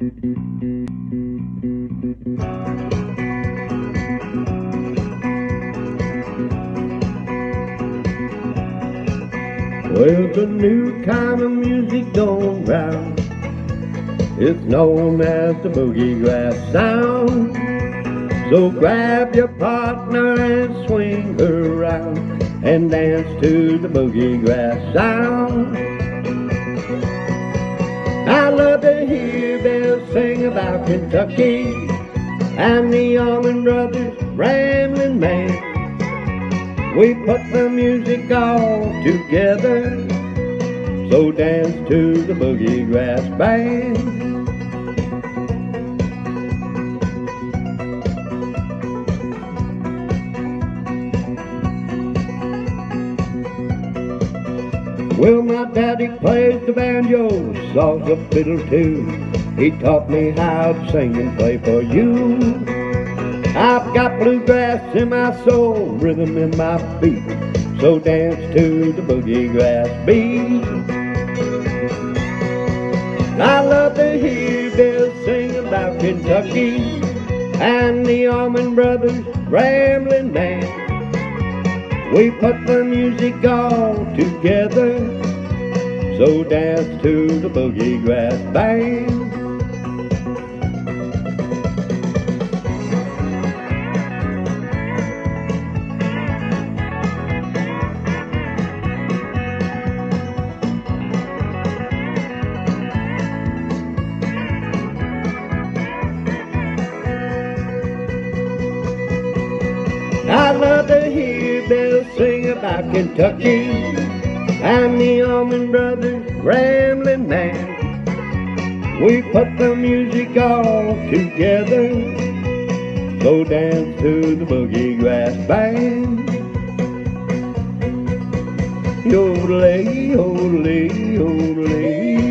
Well, the new kind of music going round. It's known as the boogie grass sound. So grab your partner and swing around and dance to the boogie grass sound. I love to hear Bill sing about Kentucky and the Allman Brothers rambling man. We put the music all together, so dance to the boogie grass band. Well, my daddy plays the banjo, saws a fiddle too. He taught me how to sing and play for you. I've got bluegrass in my soul, rhythm in my feet. So dance to the boogie grass beat. I love to hear Bill sing about Kentucky and the Allman Brothers rambling band. We put the music all together, so dance to the boogie grass band. I love to hear about Kentucky and the Allman Brothers rambling man. We put the music all together, so dance to the boogie grass band. Yodelay, yodelay, yodelay.